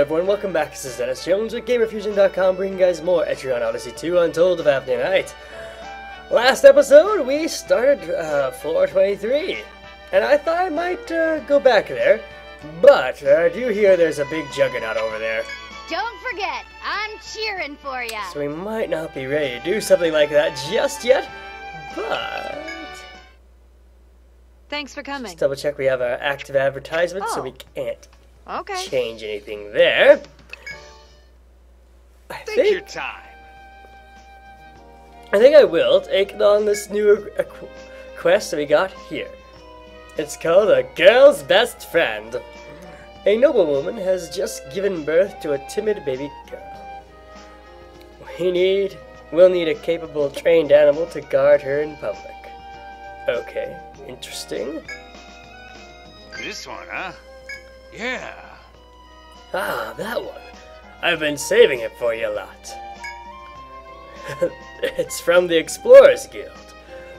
everyone, welcome back. This is Dennis Jones with GamerFuzion.com bringing you guys more Etrian Odyssey 2 Untold the Fafnir Knight. Last episode, we started uh, floor 23, and I thought I might uh, go back there, but uh, I do hear there's a big juggernaut over there, Don't forget, I'm cheering for ya. so we might not be ready to do something like that just yet, but... Thanks for coming. Let's double check we have our active advertisement so Oh. we can't Okay. change anything there. I Take think your time. I think I will take on this new quest that we got here. It's called A Girl's Best Friend. A noblewoman has just given birth to a timid baby girl. We need, we'll need a capable trained animal to guard her in public. Okay, interesting. This one, huh? Yeah. Ah, that one. I've been saving it for you a lot. it's from the Explorers Guild.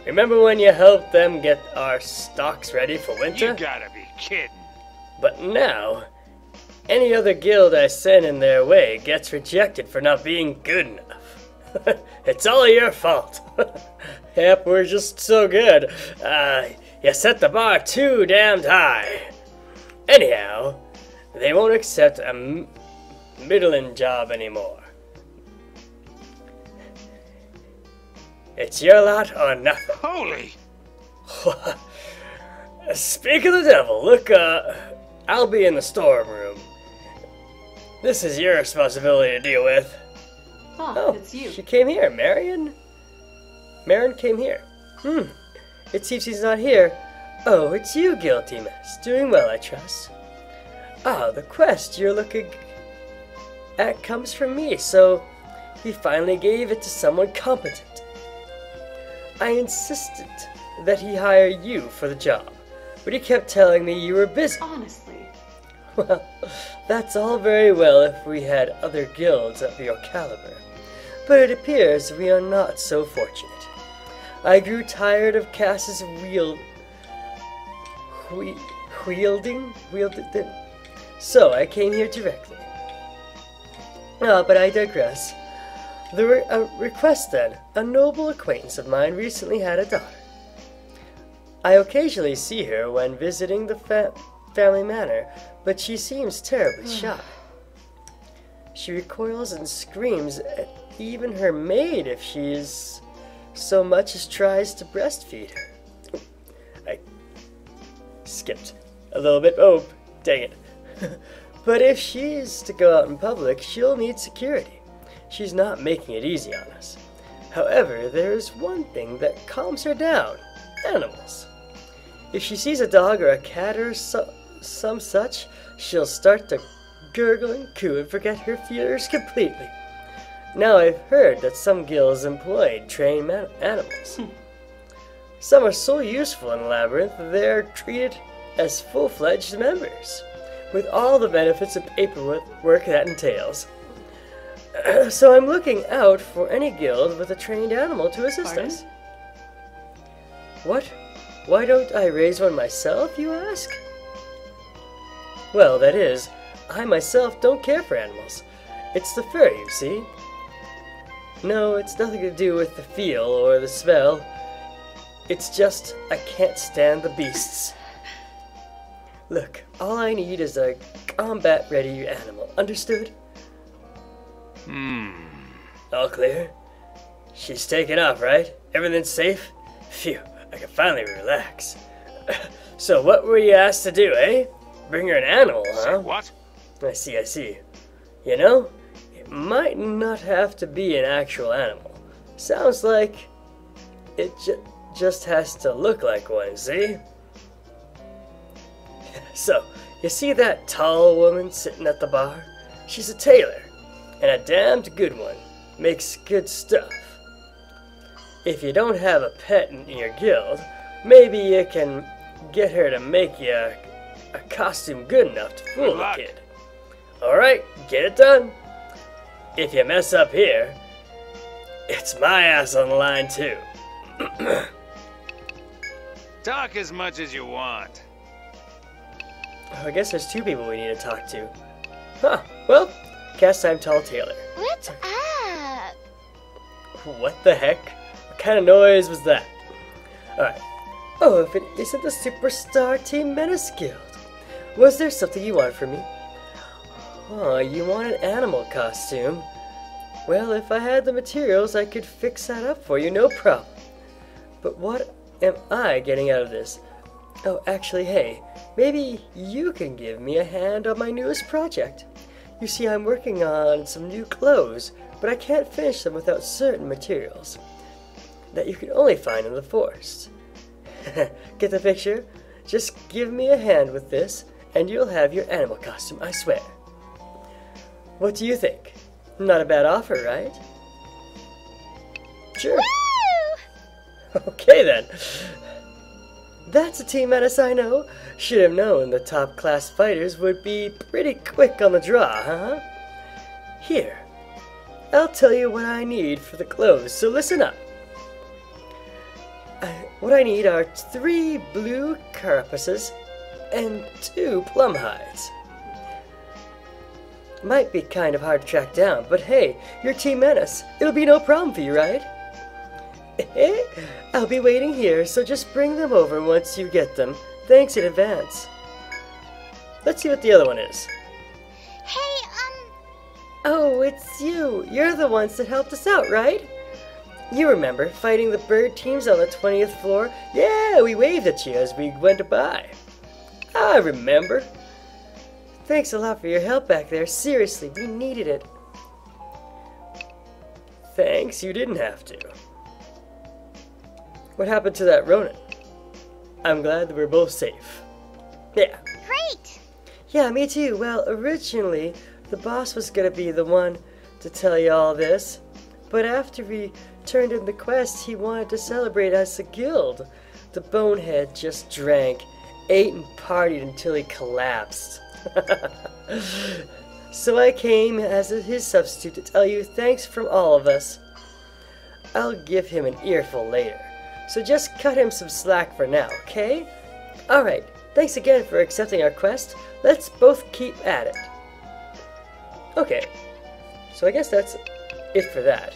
Remember when you helped them get our stocks ready for winter? You gotta be kidding. But now, any other guild I send in their way gets rejected for not being good enough. it's all your fault. yep, we're just so good. Uh, you set the bar too damned high. Anyhow, they won't accept a m- middling job anymore. It's your lot or nothing. Holy! Speak of the devil, look, uh, I'll be in the storeroom. This is your responsibility to deal with. Oh, Oh, it's you. she came here, Marion. Marion came here. Hmm. It seems he's not here. Oh, it's you, Guilty Mess. Doing well, I trust. Ah, the quest you're looking at comes from me, so he finally gave it to someone competent. I insisted that he hire you for the job, but he kept telling me you were busy. Honestly. Well, that's all very well if we had other guilds of your caliber, but it appears we are not so fortunate. I grew tired of Cass's wield, whe- wielding, wielded, so I came here directly. Ah, but I digress. The re- uh, request then, a noble acquaintance of mine recently had a daughter. I occasionally see her when visiting the fa- family manor, but she seems terribly shy. She recoils and screams at even her maid if she is so much as tries to breastfeed her. Skipped a little bit. Oh, dang it. but if she's to go out in public, she'll need security. She's not making it easy on us. However, there is one thing that calms her down animals. If she sees a dog or a cat or so, some such, she'll start to gurgle and coo and forget her fears completely. Now, I've heard that some gills employ trained animals. Hmm. Some are so useful in Labyrinth that they're treated as full fledged members, with all the benefits and paperwork that entails. so I'm looking out for any guild with a trained animal to assist Pardon? us. What? Why don't I raise one myself, you ask? Well, that is, I myself don't care for animals. It's the fur, you see. No, it's nothing to do with the feel or the smell. It's just I can't stand the beasts. Look, all I need is a combat ready animal, understood? Hmm. All clear? She's taken off, right? Everything's safe? Phew, I can finally relax. so, what were you asked to do, eh? Bring her an animal, Say huh? what? I see, I see. You know, it might not have to be an actual animal. Sounds like it ju- just has to look like one, see? So, you see that tall woman sitting at the bar? She's a tailor, and a damned good one. Makes good stuff. If you don't have a pet in your guild, maybe you can get her to make you a, a costume good enough to fool the kid. Alright, get it done. If you mess up here, it's my ass on the line too. Talk as much as you want. Oh, I guess there's two people we need to talk to. Huh, well, cast time tall Taylor. What's up? What the heck? What kind of noise was that? Alright. Oh, if it isn't the Superstar Team Menace Guild. Was there something you wanted from me? Oh, you want an animal costume? Well, if I had the materials, I could fix that up for you, no problem. But what am I getting out of this? Oh, actually, hey, maybe you can give me a hand on my newest project. You see, I'm working on some new clothes, but I can't finish them without certain materials that you can only find in the forest. Get the picture? Just give me a hand with this, and you'll have your animal costume, I swear. What do you think? Not a bad offer, right? Sure. Okay then. That's a team menace I know. Should have known the top class fighters would be pretty quick on the draw, huh? Here, I'll tell you what I need for the clothes, so listen up. I, what I need are three blue carapaces and two plum hides. Might be kind of hard to track down, but hey, you're Team Menace. It'll be no problem for you, right? I'll be waiting here, so just bring them over once you get them. Thanks in advance. Let's see what the other one is. Hey, um, Oh, it's you. You're the ones that helped us out, right? You remember fighting the bird teams on the 20th floor? Yeah, we waved at you as we went by. I remember. Thanks a lot for your help back there. Seriously, we needed it. Thanks, you didn't have to. What happened to that Ronin? I'm glad that we're both safe. Yeah. great. Yeah, me too. Well, originally, the boss was gonna be the one to tell you all this. But after we turned in the quest, he wanted to celebrate as a guild. The bonehead just drank, ate and partied until he collapsed. so I came as his substitute to tell you thanks from all of us. I'll give him an earful later. So just cut him some slack for now, okay? Alright, thanks again for accepting our quest. Let's both keep at it. Okay, so I guess that's it for that.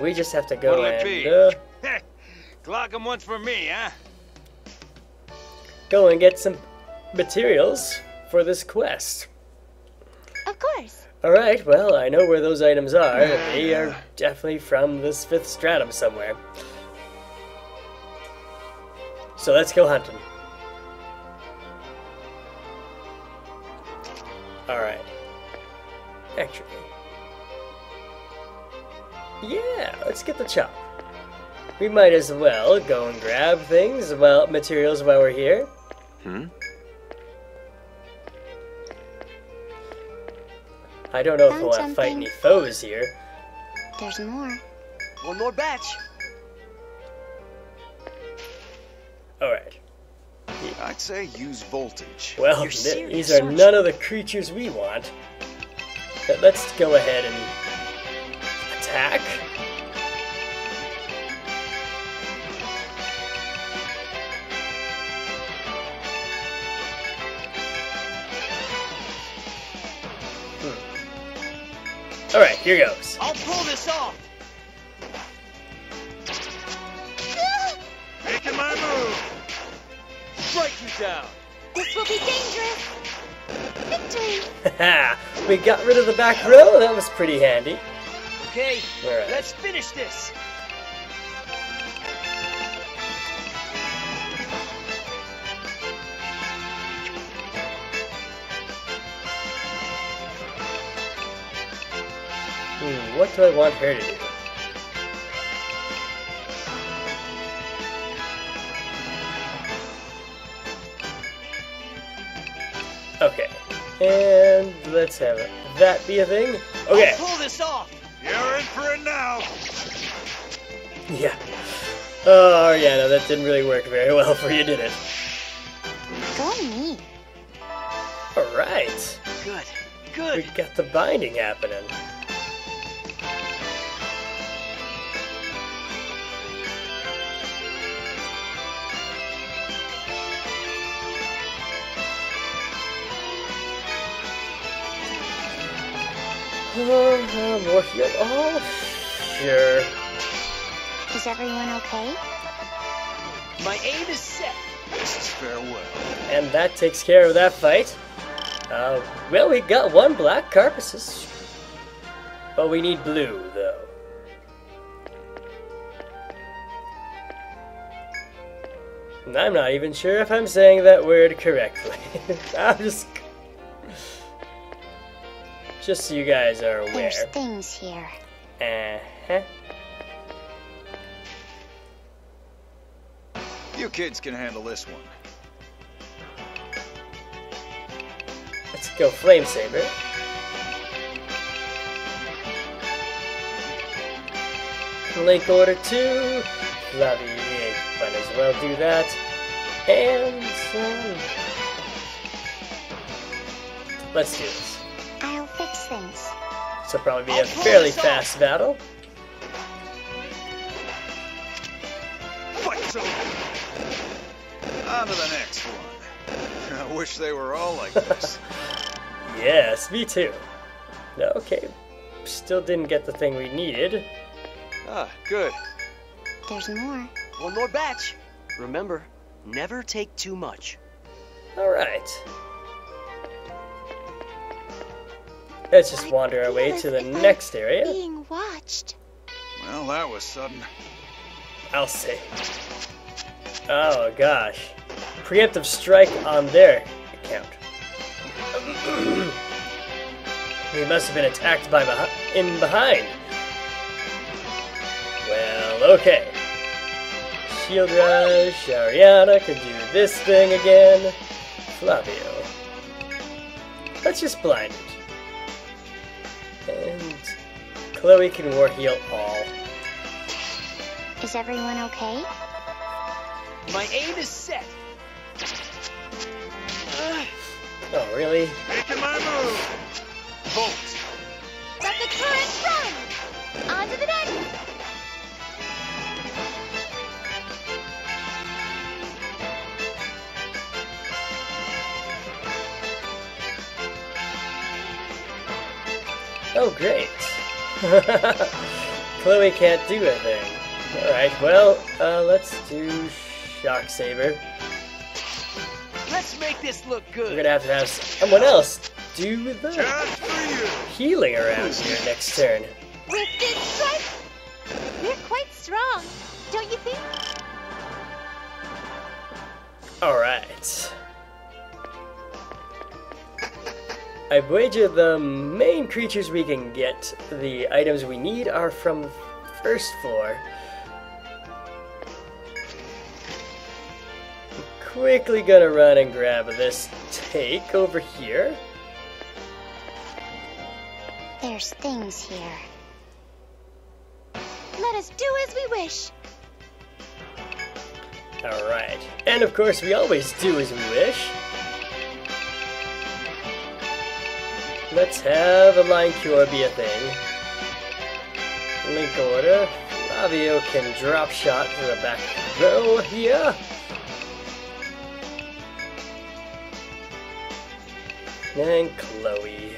We just have to go What'll it and be? uh, Glock 'em once for me, huh? go and get some materials for this quest. Of course. Alright, well, I know where those items are. They are definitely from this fifth stratum somewhere. So let's go hunting. Alright. Actually. Yeah, let's get the chop. We might as well go and grab things, well, materials while we're here. Hmm? I don't know if I Found want to fight any foes here. There's more. One more batch. I'd say use voltage. Well, th- serious, these are none of the creatures we want. But let's go ahead and attack. Hmm. All right, here goes. Strike. This will be dangerous. Victory. Haha, we got rid of the back row. That was pretty handy. Okay, All right. let's finish this. Hmm, what do I want her to do? And let's have it. that be a thing. Okay. I'll pull this off. You're in for it now. Yeah. Oh, yeah, no, that didn't really work very well for you, did it? Go me. Alright. Good, Good. We got the binding happening. Oh, more heal. Oh, sure. Is everyone okay? My aim is set. This is farewell. And that takes care of that fight. Uh, well, we got one black carcasses. But we need blue, though. And I'm not even sure if I'm saying that word correctly. I'm just... Just so you guys are aware. There's things here. Uh-huh. You kids can handle this one. Let's go Flame Saber. Link Order 2. Love you. Might as well do that. And um, let's do this. I'll fix things. This will probably be a fairly fast battle. Fight's over. On to the next one. I wish they were all like this. Yes, me too. Okay. Still didn't get the thing we needed. Ah, good. There's more. One more batch. Remember, never take too much. Alright. Let's just wander our way to the next area. Being watched. well, that was sudden. I'll say. Oh gosh. Preemptive strike on their account. he must have been attacked by behi- in behind. Well, okay. Shield Rush, Arianna can do this thing again. Flavio. Let's just blind it. Chloe can war heal all. Is everyone okay? My aim is set. Oh, really? Making my move. Bolt. Let the current run! On to the next! Oh, great. Chloe can't do a thing. Alright, well, uh, let's do Shock Saber. let's make this look good. We're gonna have to have someone else do the Just for you. healing around here next turn. With this strike, we're quite strong, don't you think? Alright. I wager the main creatures we can get, the items we need, are from first floor. Quickly gonna run and grab this take over here. There's things here. Let us do as we wish. Alright. And of course, we always do as we wish. Let's have a line cure be a thing. Link order. Flavio can drop shot to the back row here. And Chloe.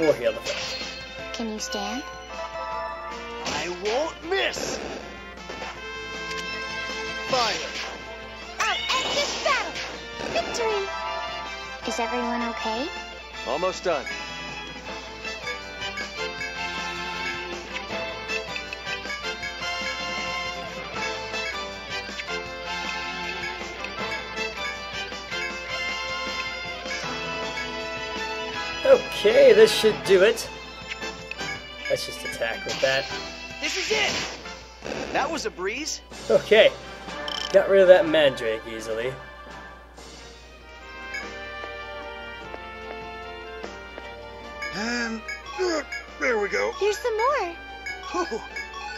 We'll heal the first. Can you stand? I won't miss. Fire. Oh, I'll end this battle! Victory! Is everyone okay? Almost done. Okay, this should do it. Let's just attack with that. This is it. That was a breeze. Okay, got rid of that mandrake easily.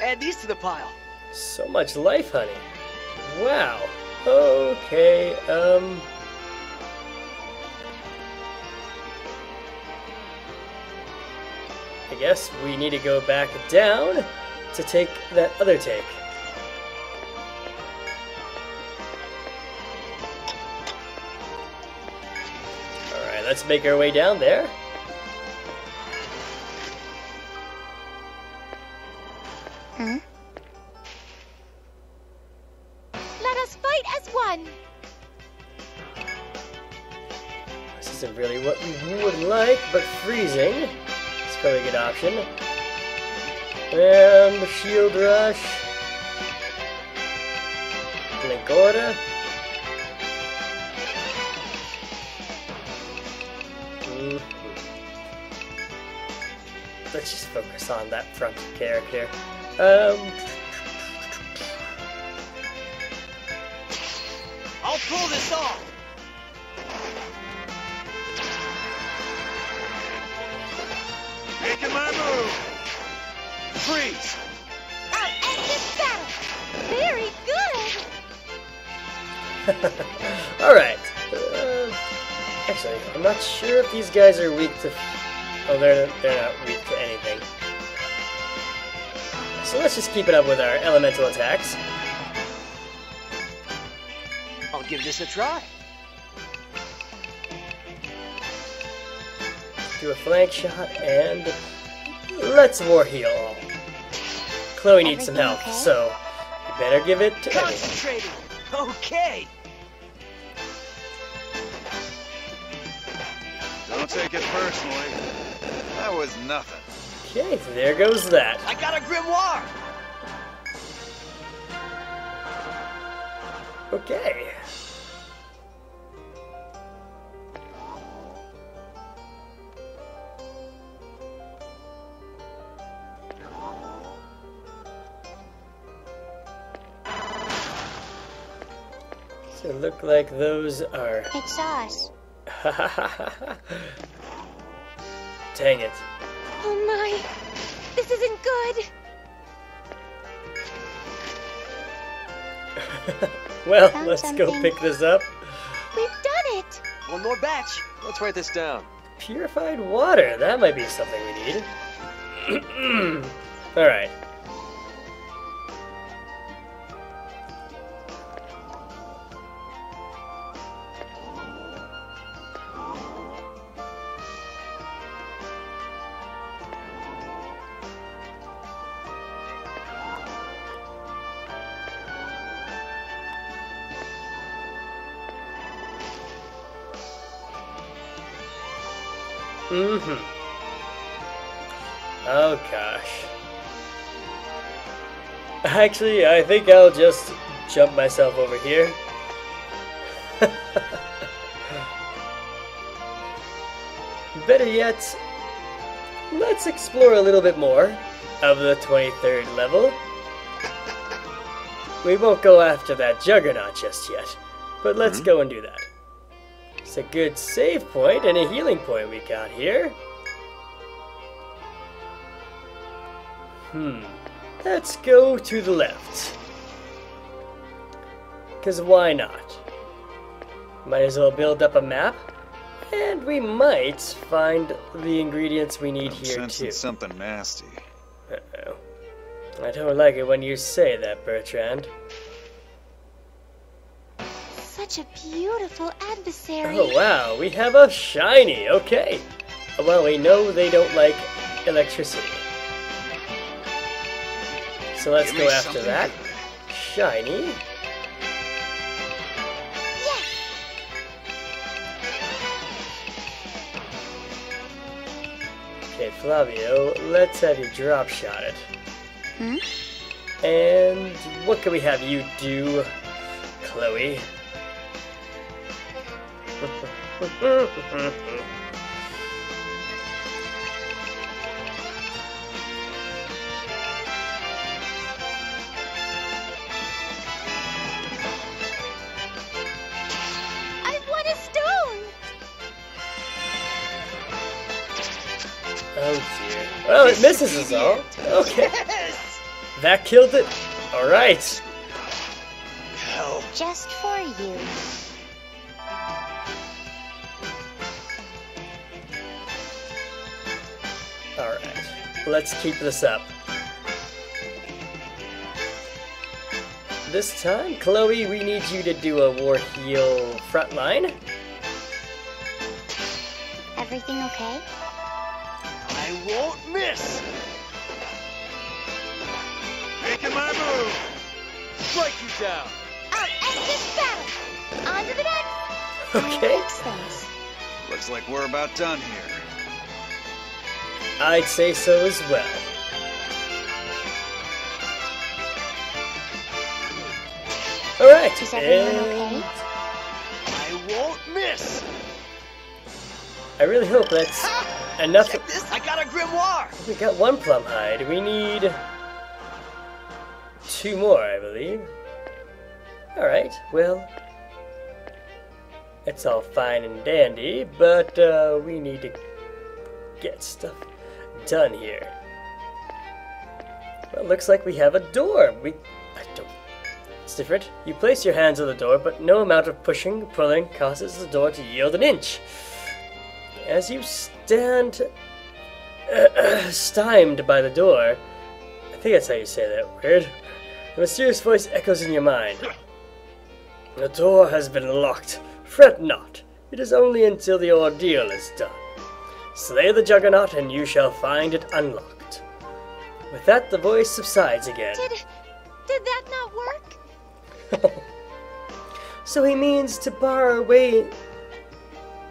Add these to the pile. So much life, honey. Wow. Okay, um. I guess we need to go back down to take that other take. Alright, let's make our way down there. Let us fight as one. This isn't really what we would like, but freezing is probably a good option. And shield rush. Order. Mhm. Let's just focus on that front character. Um, I'll pull this off. Making my move. Freeze. I'll end this battle. Very good. Alright. Uh, actually, I'm not sure if these guys are weak to. Oh, they're, they're not weak to anything. So let's just keep it up with our elemental attacks. I'll give this a try. Do a flank shot and. Let's war heal. Chloe needs some help, okay? so you better give it to Emmy. Concentrating. Okay. Don't take it personally. That was nothing. Okay, so there goes that. I got a grimoire. Okay. So look like those are. It's us. Dang it. Oh my. This isn't good. well, Found let's go pick this up. We've done it. One more batch. Let's write this down. Purified water. That might be something we need. Alright. Mm-hmm. Actually, I think I'll just jump myself over here. Better yet, let's explore a little bit more of the 23rd level. We won't go after that juggernaut just yet, but let's go and do that. It's a good save point and a healing point we got here. Hmm. Let's go to the left. Because why not? Might as well build up a map. And we might find the ingredients we need I'm here sensing too. something nasty. Uh-oh. I don't like it when you say that, Bertrand. Such a beautiful adversary. Oh wow, we have a shiny, okay. Well, we know they don't like electricity. So let's Give go after that. good. Shiny. Okay, Flavio, let's have you drop shot it. Hmm? And what can we have you do, Chloe? Well, it misses us all. Okay, that killed it. Alright. Hell. Just for you. Alright. Let's keep this up. This time, Chloe, we need you to do a war heal front line. everything okay? I won't miss! Making my move. Strike you down! I'll end this battle. On to the next. Okay. Looks like we're about done here. I'd say so as well. Alright, Is everyone and okay? I won't miss! I really hope that's enough. Check this! I got a grimoire! We got one plum hide. We need two more, I believe. Alright, well, it's all fine and dandy, but uh, we need to get stuff done here. Well, it looks like we have a door. We, I don't. It's different. You place your hands on the door, but no amount of pushing, pulling causes the door to yield an inch. As you stand stymied by the door, I think that's how you say that word, a mysterious voice echoes in your mind. The door has been locked. Fret not. It is only until the ordeal is done. Slay the Juggernaut, and you shall find it unlocked. With that, the voice subsides again. Did did that not work? so he means to bar our way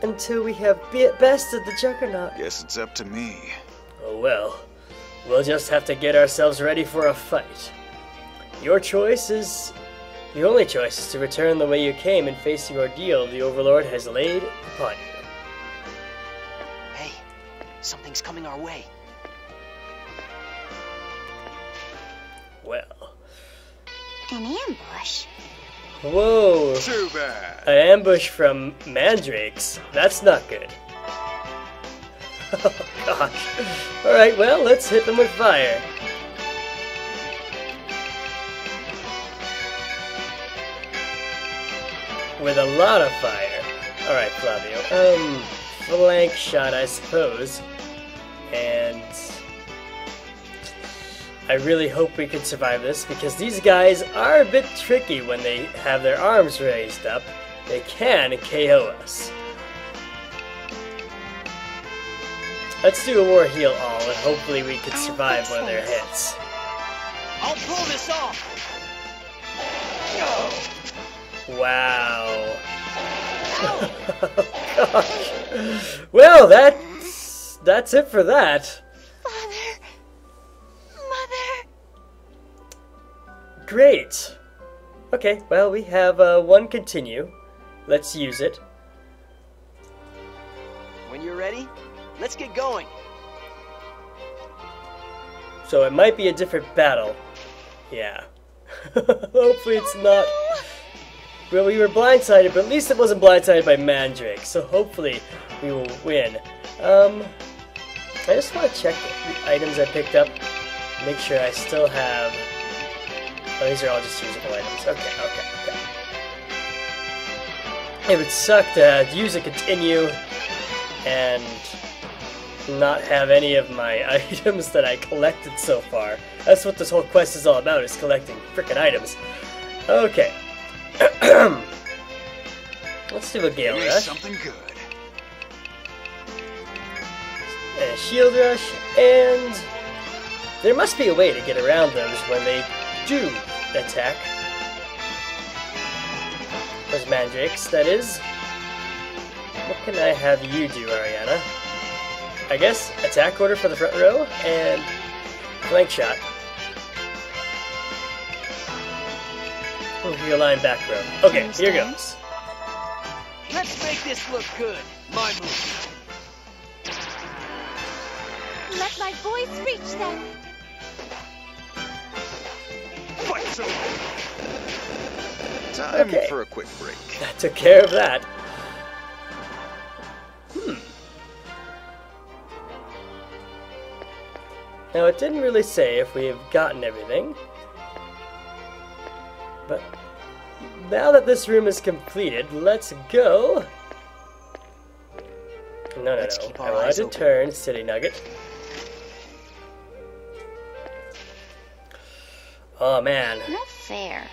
until we have be- bested the Juggernaut. Guess it's up to me. Oh well, we'll just have to get ourselves ready for a fight. Your choice is. Your only choice is to return the way you came and face the ordeal the Overlord has laid upon you. Hey, something's coming our way. Well. An ambush? Whoa! Too bad. An ambush from mandrakes. That's not good. Oh gosh. Alright, well, let's hit them with fire. With a lot of fire. Alright, Flavio. Um, flank shot, I suppose. And. I really hope we can survive this because these guys are a bit tricky when they have their arms raised up. They can KO us. Let's do a war heal all and hopefully we can survive one of their hits. I'll pull this off! Wow. oh, gosh. Well, that's that's it for that. Great. Okay, well, we have uh, one continue. Let's use it. When you're ready, let's get going. So it might be a different battle. Yeah. Hopefully it's not. Well, we were blindsided, but at least it wasn't blindsided by Mandrake, so hopefully we will win. Um, I just want to check the items I picked up, make sure I still have. Oh, these are all just usable items. Okay, okay, okay. It would suck to use a continue and not have any of my items that I collected so far. That's what this whole quest is all about, is collecting frickin' items. Okay. Let's do a Gale Rush. something good. and a shield rush, and there must be a way to get around those when they do attack. Those mandrakes, that is. What can I have you do, Arianna? I guess attack order for the front row and flank shot. Over Your line back row. Okay, here Understand. goes. Let's make this look good. My move. Let my voice reach them. Fight some. Time Okay. for a quick break. That took care of that. Hmm. Now, it didn't really say if we have gotten everything. But now that this room is completed, let's go. No, no, Let's no. keep I eyes to turn City Nugget. Oh man, Not fair.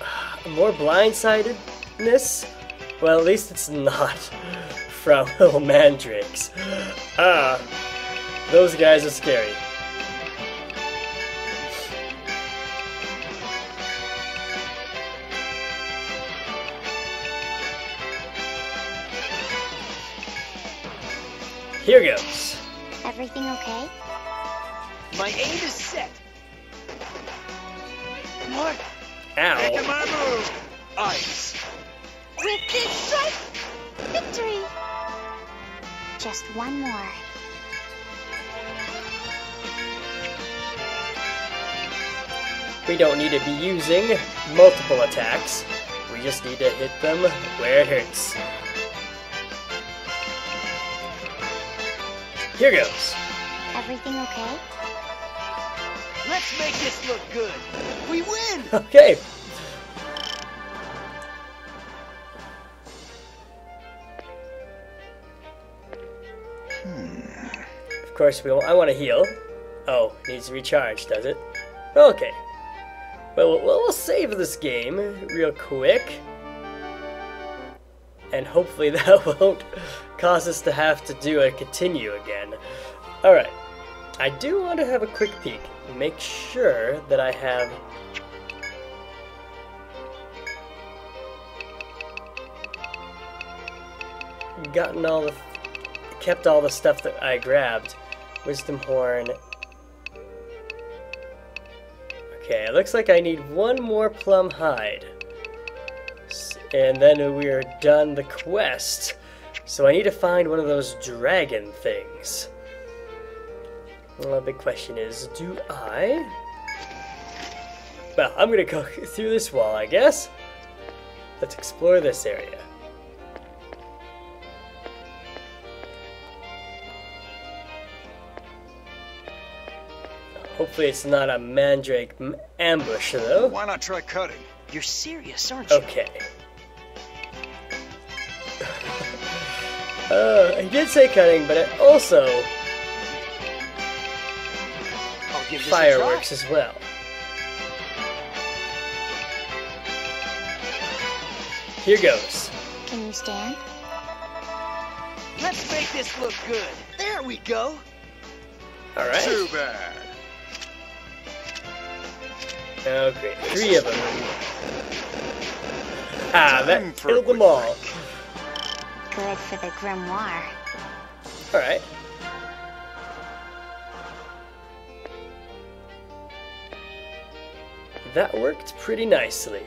more blindsidedness? Well, at least it's not from little mandrakes. Ah, those guys are scary. Here goes. Everything okay? My aim is set. Making Ow. my move. Ice. With this strike, victory. Just one more. We don't need to be using multiple attacks. We just need to hit them where it hurts. Here goes. Everything okay? Let's make this look good. We win! Okay. Hmm. Of course, we. I want to heal. Oh, needs to recharge, does it? Okay. Well, we'll, we'll save this game real quick, and hopefully that won't cause us to have to do a continue again. All right. I do want to have a quick peek. Make sure that I have gotten all the kept all the stuff that I grabbed. Wisdom horn. Okay, it looks like I need one more plum hide. And then we are done the quest. So I need to find one of those dragon things. Well, the big question is, do I? Well, I'm gonna go through this wall, I guess. Let's explore this area. Hopefully it's not a mandrake m- ambush, though. Why not try cutting? You're serious, aren't you? Okay. uh, I did say cutting, but it also I'll give this fireworks as well. Here goes. Can you stand? Let's make this look good. There we go. All right. Too bad. Oh, great. Three of them. Ah, Time that for killed them all. break. Good for the grimoire. Alright. That worked pretty nicely.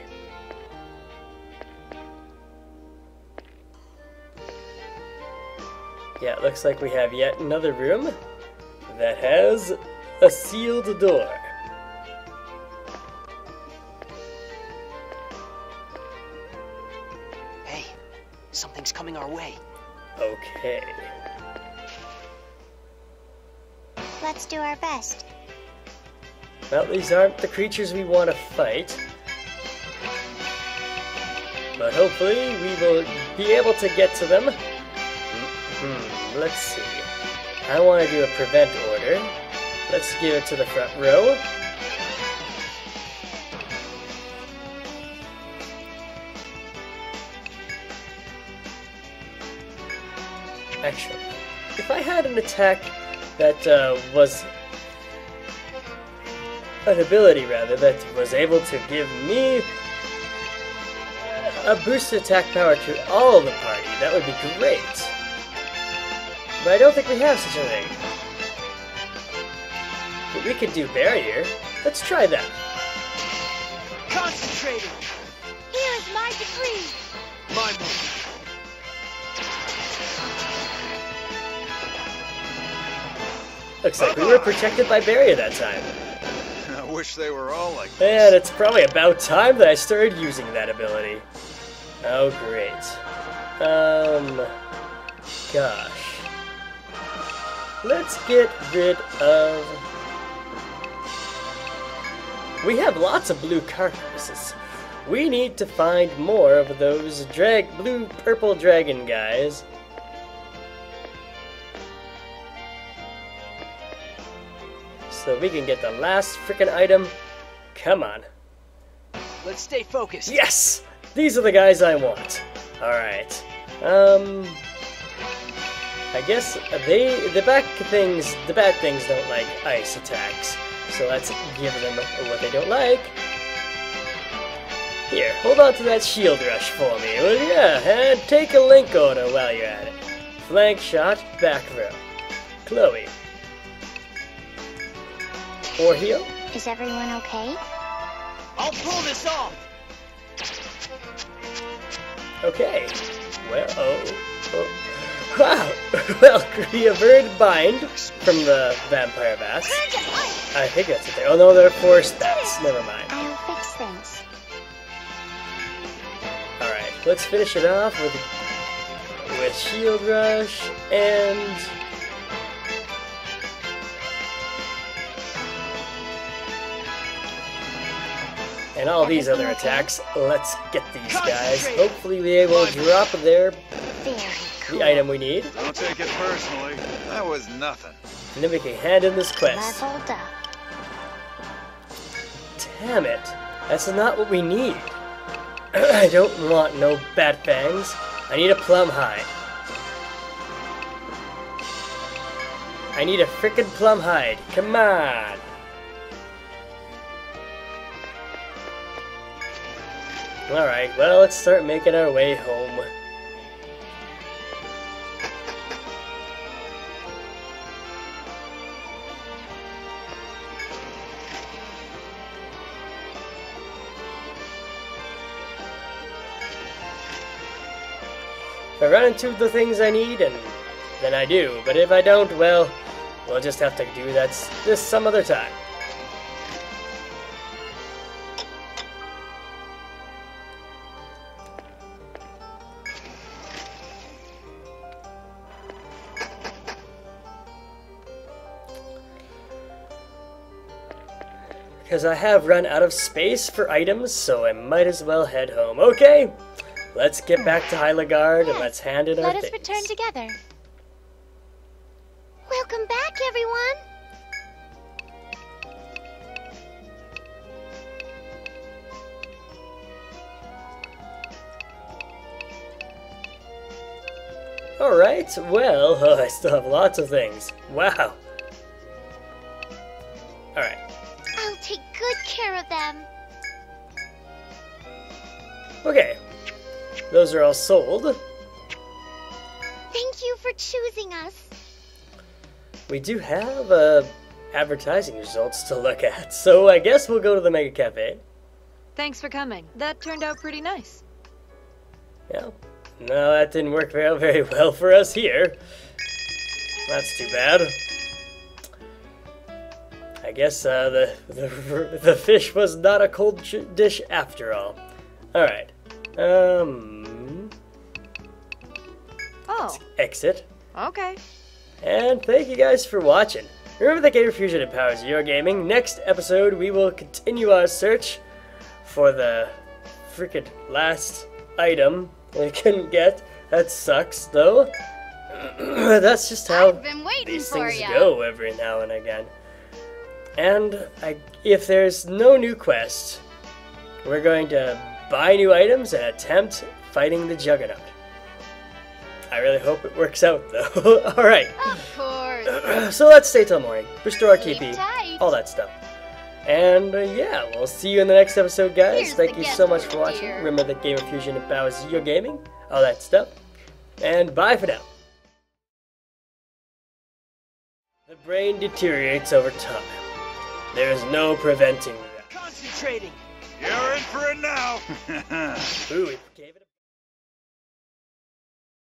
Yeah, it looks like we have yet another room that has a sealed door. Hey, something's coming our way. Okay. Let's do our best. Well, these aren't the creatures we want to fight. But hopefully we will be able to get to them. Hmm, let's see. I want to do a prevent order. Let's give it to the front row. Actually, if I had an attack that uh, was an ability rather that was able to give me a boost attack power to all the party. That would be great. But I don't think we have such a thing. But we could do barrier. Let's try that. Concentrating. Here's my decree. My move. Looks like we were protected by barrier that time. Wish they were all like this. it's probably about time that I started using that ability. Oh, great. Um, gosh. Let's get rid of. We have lots of blue carcasses. We need to find more of those drag blue purple dragon guys. So we can get the last freaking item. Come on. Let's stay focused. Yes! These are the guys I want. Alright. Um. I guess they the back things the bad things don't like ice attacks. So let's give them what they don't like. Here, hold on to that shield rush for me, will ya? And take a link order while you're at it. Flank shot, back row. Chloe. Or heal? Is everyone okay? I'll pull this off. Okay. Well, oh, oh. Wow! well, Kriya Bind from the Vampire Bats. I think that's it. Oh no, they're force bats. Never mind. I'll fix things. Alright, let's finish it off with with Shield Rush and and all these other attacks. Let's get these guys. Hopefully we able to drop their the item we need. Don't take it personally. That was nothing. And then we can hand in this quest. Damn it. That's not what we need. I don't want no bat fangs. I need a plum hide. I need a frickin' plum hide. Come on. Alright, well, let's start making our way home. I run into the things I need, and then I do. But if I don't, well, we'll just have to do that this some other time. Because I have run out of space for items, so I might as well head home. Okay, let's get back to High Lagaard and let's hand in our Let us things. return together. Welcome back, everyone. Alright, well, oh, I still have lots of things. Wow. Okay. Those are all sold. Thank you for choosing us. We do have uh, advertising results to look at, so I guess we'll go to the Mega Cafe. Thanks for coming. That turned out pretty nice. Yeah. No, that didn't work very, very well for us here. That's too bad. I guess uh, the, the the fish was not a cold dish after all. All right. Um. Oh, Exit. okay. And thank you guys for watching. Remember that GamerFuzion empowers your gaming. Next episode, we will continue our search for the freaking last item we couldn't get. That sucks, though. That's just how I've been waiting these things ya. go every now and again. And I, if there's no new quest, we're going to buy new items and attempt fighting the Juggernaut. I really hope it works out, though. All right. Of course. so let's stay till morning. Restore our Keep TP. tight. All that stuff. And uh, yeah, we'll see you in the next episode, guys. Here's Thank you so much for book watching. here. Remember that GamerFuzion empowers your gaming. All that stuff. And bye for now. The brain deteriorates over time. There is no preventing that. Concentrating. You're in for it now. Ooh,